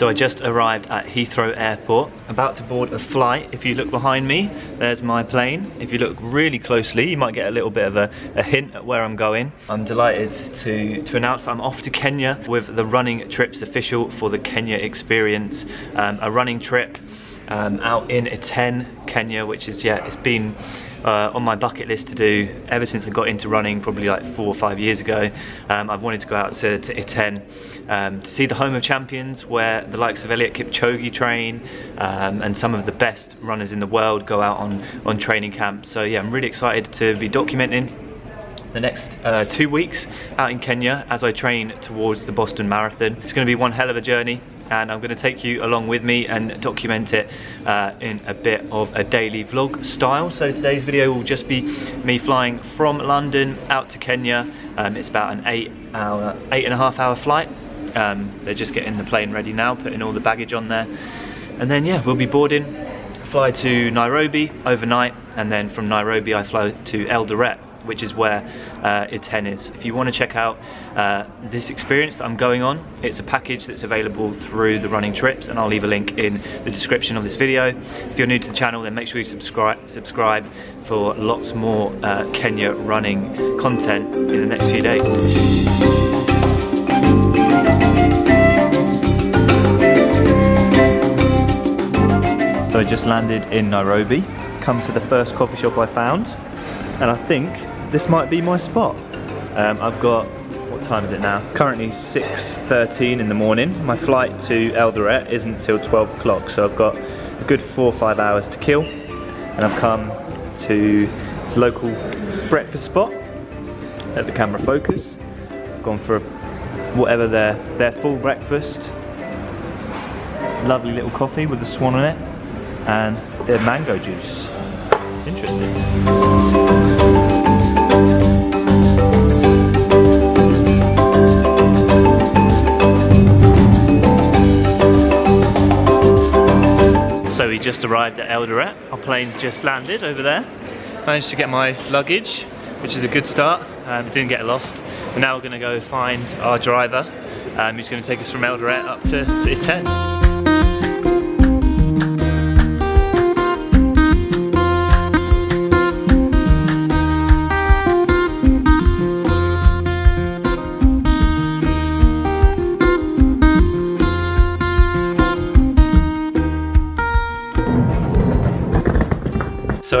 So I just arrived at Heathrow Airport, about to board a flight. If you look behind me, there's my plane. If you look really closely, you might get a little bit of a, a hint at where I'm going. I'm delighted to, to announce that I'm off to Kenya with the Running Trips official for the Kenya Experience, um, a running trip um, out in Iten, Kenya, which is, yeah, it's been uh, on my bucket list to do ever since I got into running, probably like four or five years ago. Um, I've wanted to go out to, to Iten um, to see the home of champions where the likes of Eliud Kipchoge train um, and some of the best runners in the world go out on, on training camps. So yeah, I'm really excited to be documenting the next uh, two weeks out in Kenya as I train towards the Boston Marathon. It's going to be one hell of a journey and I'm going to take you along with me and document it uh, in a bit of a daily vlog style. So today's video will just be me flying from London out to Kenya. Um, it's about an eight hour, eight and a half hour flight. Um, they're just getting the plane ready now, putting all the baggage on there. And then yeah, we'll be boarding, fly to Nairobi overnight, and then from Nairobi I fly to Eldoret which is where uh, Iten is. If you want to check out uh, this experience that I'm going on, it's a package that's available through the running trips and I'll leave a link in the description of this video. If you're new to the channel then make sure you subscribe, subscribe for lots more uh, Kenya running content in the next few days. So I just landed in Nairobi, come to the first coffee shop I found, and I think this might be my spot. Um, I've got, what time is it now? Currently 6.13 in the morning. My flight to Eldoret isn't till 12 o'clock, so I've got a good four or five hours to kill. And I've come to this local breakfast spot. Let the camera focus. I've gone for whatever their, their full breakfast. Lovely little coffee with a swan on it and their mango juice. Interesting. Arrived at Eldoret. Our plane's just landed over there. Managed to get my luggage, which is a good start. Um, didn't get lost. But now we're going to go find our driver, um, going to take us from Eldoret up to, to Iten.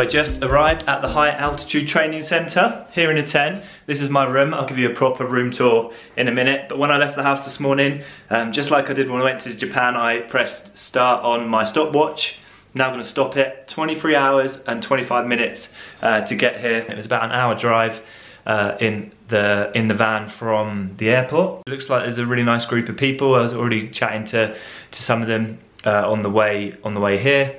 I just arrived at the High Altitude Training Centre here in Iten. This is my room. I'll give you a proper room tour in a minute. But when I left the house this morning, um, just like I did when I went to Japan, I pressed start on my stopwatch. Now I'm going to stop it. 23 hours and 25 minutes uh, to get here. It was about an hour drive uh, in the in the van from the airport. It looks like there's a really nice group of people. I was already chatting to to some of them uh, on the way on the way here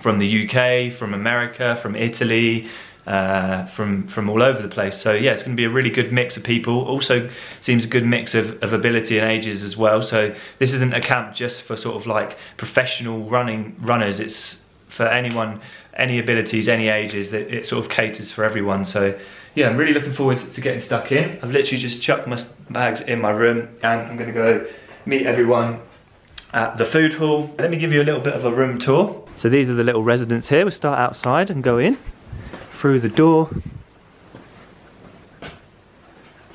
from the UK, from America, from Italy, uh, from from all over the place. So yeah, it's going to be a really good mix of people. Also seems a good mix of, of ability and ages as well. So this isn't a camp just for sort of like professional running runners. It's for anyone, any abilities, any ages. That it sort of caters for everyone. So yeah, I'm really looking forward to getting stuck in. I've literally just chucked my bags in my room and I'm going to go meet everyone at the food hall. Let me give you a little bit of a room tour. So these are the little residents here. We'll start outside and go in through the door.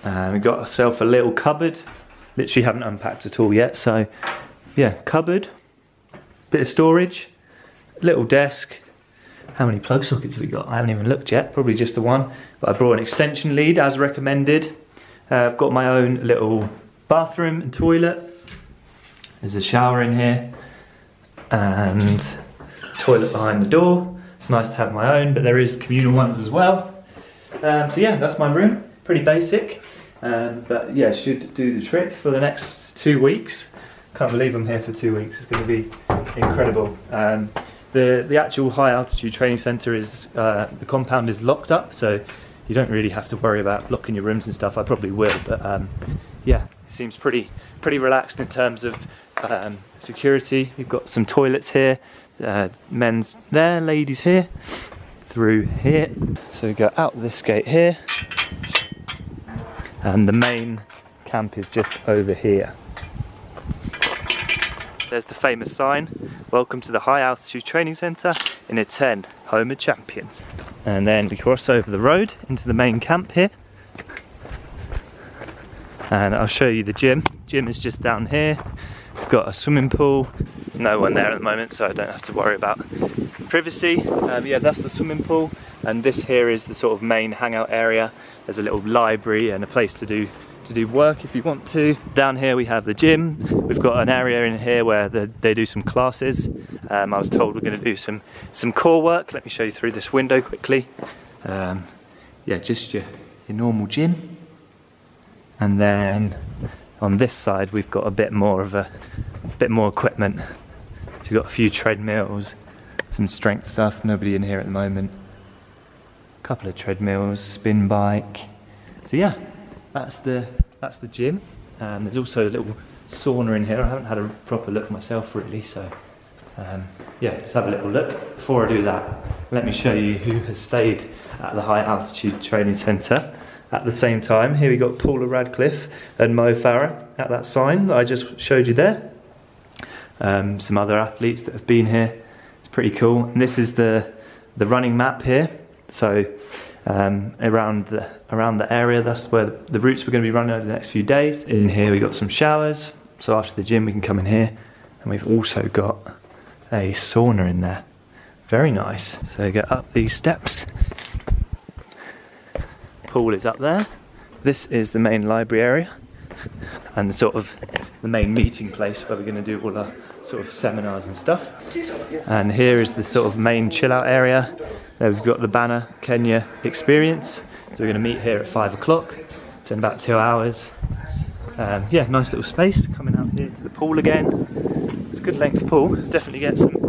And we've got ourselves a little cupboard. Literally haven't unpacked at all yet. So yeah, cupboard, bit of storage, little desk. How many plug sockets have we got? I haven't even looked yet, probably just the one. But I brought an extension lead as recommended. Uh, I've got my own little bathroom and toilet there's a shower in here and toilet behind the door. It's nice to have my own, but there is communal ones as well. Um, so yeah, that's my room. Pretty basic, um, but yeah, should do the trick for the next two weeks. Can't believe I'm here for two weeks. It's going to be incredible. Um, the the actual high altitude training centre is uh, the compound is locked up, so you don't really have to worry about locking your rooms and stuff. I probably will, but um, yeah, it seems pretty pretty relaxed in terms of um, security. We've got some toilets here, uh, men's there, ladies here, through here. So we go out this gate here, and the main camp is just over here. there's the famous sign. Welcome to the High Altitude Training Centre in Iten, home of champions. And then we cross over the road into the main camp here. And I'll show you the gym. Gym is just down here. We've got a swimming pool. There's no one there at the moment, so I don't have to worry about privacy. Um, yeah, that's the swimming pool. And this here is the sort of main hangout area. There's a little library and a place to do to do work if you want to. Down here we have the gym. We've got an area in here where the, they do some classes. Um, I was told we're going to do some some core work. Let me show you through this window quickly. Um, yeah, just your, your normal gym. And then on this side we've got a bit more of a, a bit more equipment. So we've got a few treadmills, some strength stuff. Nobody in here at the moment. A couple of treadmills, spin bike. So yeah, that's the that's the gym. Um, there's also a little sauna in here. I haven't had a proper look myself really, so um, yeah, let's have a little look. Before I do that, let me show you who has stayed at the High Altitude Training Centre at the same time. Here we got Paula Radcliffe and Mo Farah at that sign that I just showed you there. Um, some other athletes that have been here. It's pretty cool. And this is the the running map here. So um, around the around the area. That's where the routes we're going to be running over the next few days. In here we got some showers. So after the gym we can come in here, and we've also got a sauna in there. Very nice. So get up these steps. Pool is up there. This is the main library area, and the sort of the main meeting place where we're going to do all our sort of seminars and stuff. And here is the sort of main chill out area there we've got the Banner Kenya experience. So we're going to meet here at five o'clock. So in about two hours. Um, yeah, nice little space coming out here to the pool again. It's a good length pool. Definitely get some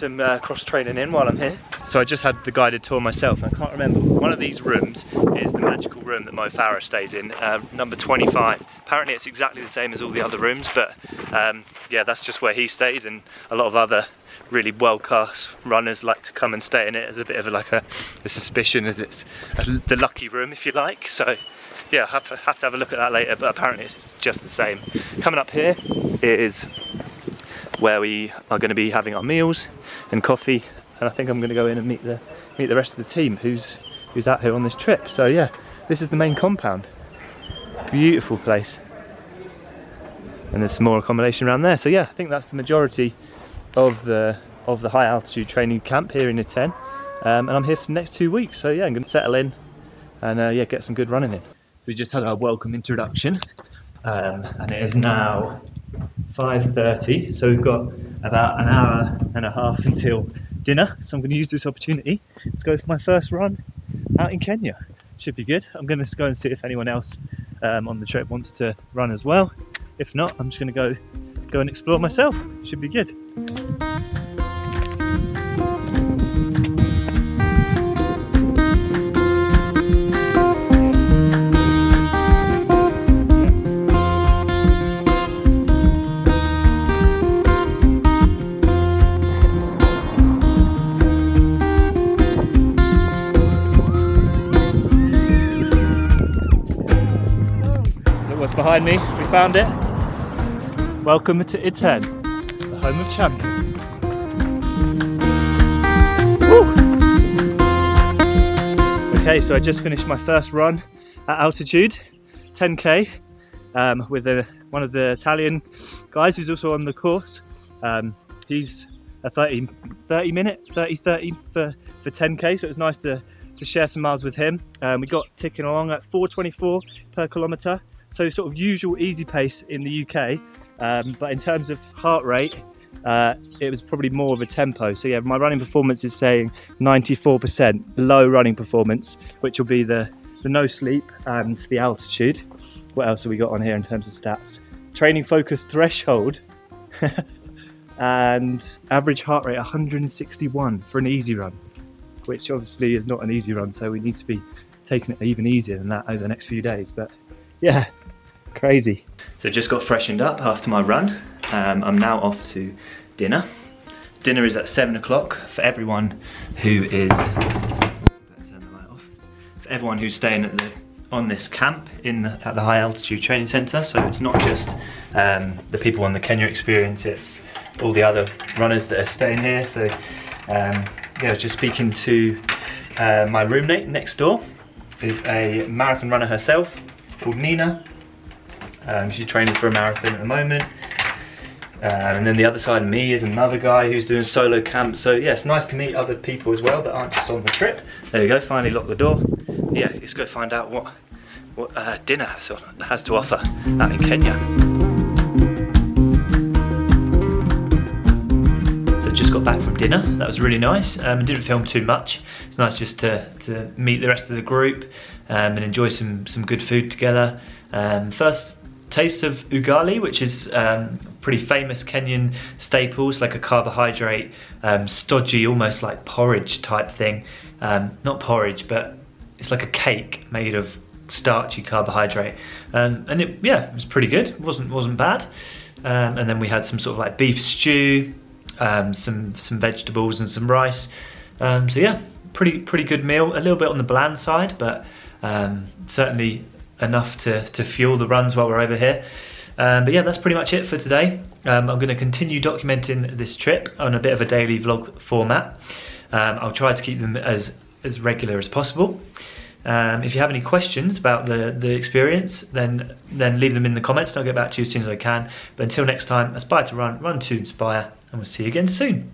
some uh, cross training in while I'm here. So I just had the guided tour myself. I can't remember. One of these rooms is the magical room that Mo Farah stays in, uh, number 25. Apparently it's exactly the same as all the other rooms, but um, yeah, that's just where he stayed and a lot of other really world-class runners like to come and stay in it as a bit of a, like a, a suspicion that it's a, the lucky room if you like so yeah have to, have to have a look at that later but apparently it's just the same coming up here is where we are going to be having our meals and coffee and I think I'm going to go in and meet the meet the rest of the team who's who's out here on this trip so yeah this is the main compound beautiful place and there's some more accommodation around there so yeah I think that's the majority of the of the high altitude training camp here in Iten. Um, and I'm here for the next two weeks. So yeah, I'm going to settle in and uh, yeah, get some good running in. So we just had our welcome introduction, um, and it is now 5:30. So we've got about an hour and a half until dinner. So I'm going to use this opportunity to go for my first run out in Kenya. Should be good. I'm going to go and see if anyone else um, on the trip wants to run as well. If not, I'm just going to go go and explore myself. Should be good. What's behind me. We found it. Welcome to Iten, the home of champions. Woo! Okay, so I just finished my first run at altitude, 10k, um, with a, one of the Italian guys who's also on the course. Um, he's a 30, 30 minute, 30 30 for, for 10k, so it was nice to, to share some miles with him. Um, we got ticking along at 424 per kilometre, so sort of usual easy pace in the UK. Um, but in terms of heart rate, uh, it was probably more of a tempo. So yeah, my running performance is saying 94% low running performance, which will be the, the no sleep and the altitude. What else have we got on here in terms of stats? Training focus threshold and average heart rate 161 for an easy run, which obviously is not an easy run. So we need to be taking it even easier than that over the next few days. But yeah, crazy. So just got freshened up after my run. Um, I'm now off to dinner. Dinner is at seven o'clock for everyone who is. For everyone who's staying at the on this camp in the, at the High Altitude Training Centre. So it's not just um, the people on the Kenya experience, it's all the other runners that are staying here. So um, yeah, I was just speaking to uh, my roommate next door, is a marathon runner herself called Nina. Um, she's training for a marathon at the moment. Um, and then the other side of me is another guy who's doing solo camp. So yeah, it's nice to meet other people as well that aren't just on the trip. There we go, finally lock the door. Yeah, let's go find out what, what uh, dinner has, has to offer out in Kenya. So just got back from dinner. That was really nice. Um, didn't film too much. It's nice just to, to meet the rest of the group um, and enjoy some, some good food together. Um, first taste of ugali, which is um, pretty famous Kenyan staples, like a carbohydrate, um, stodgy, almost like porridge type thing. Um, not porridge, but it's like a cake made of starchy carbohydrate. Um, and it, yeah, it was pretty good. It wasn't wasn't bad. Um, and then we had some sort of like beef stew, um, some some vegetables and some rice. so yeah, pretty pretty good meal. A little bit on the bland side, but certainly enough to, to fuel the runs while we're over here. Um, but yeah, that's pretty much it for today. Um, I'm going to continue documenting this trip on a bit of a daily vlog format. Um, I'll try to keep them as, as regular as possible. Um, if you have any questions about the, the experience, then then leave them in the comments and I'll get back to you as soon as I can. But until next time, aspire to run, run to inspire, and we'll see you again soon.